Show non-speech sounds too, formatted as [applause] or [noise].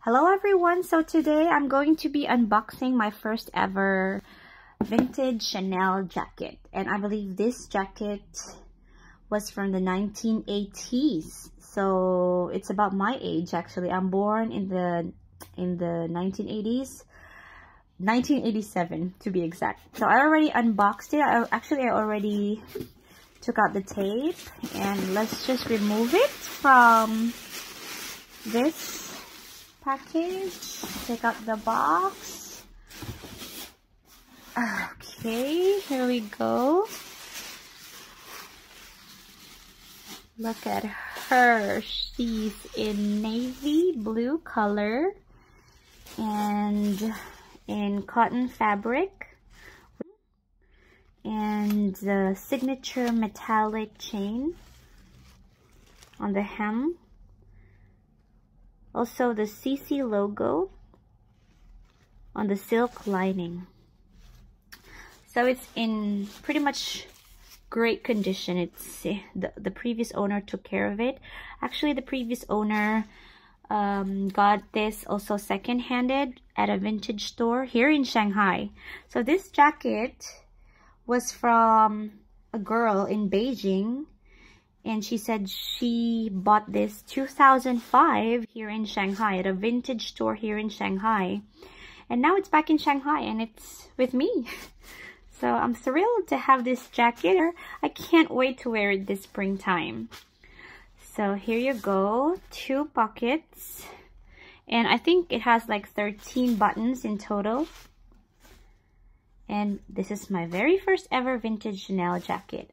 Hello everyone, so today I'm going to be unboxing my first ever vintage Chanel jacket. And I believe this jacket was from the 1980s so it's about my age actually. I'm born in the in the 1980s 1987 to be exact. So I already unboxed it. I, actually I already took out the tape. And let's just remove it from this package. Take out the box. Okay, here we go. Look at her. She's in navy blue color and in cotton fabric and the signature metallic chain on the hem also the CC logo on the silk lining. So it's in pretty much great condition. It's the, the previous owner took care of it. Actually, the previous owner um, got this also second-handed at a vintage store here in Shanghai. So this jacket was from a girl in Beijing and she said she bought this 2005 here in Shanghai at a vintage store here in Shanghai. And now it's back in Shanghai and it's with me. [laughs] So I'm thrilled to have this jacket. I can't wait to wear it this springtime. So here you go two pockets. And I think it has like 13 buttons in total. And this is my very first ever vintage Chanel jacket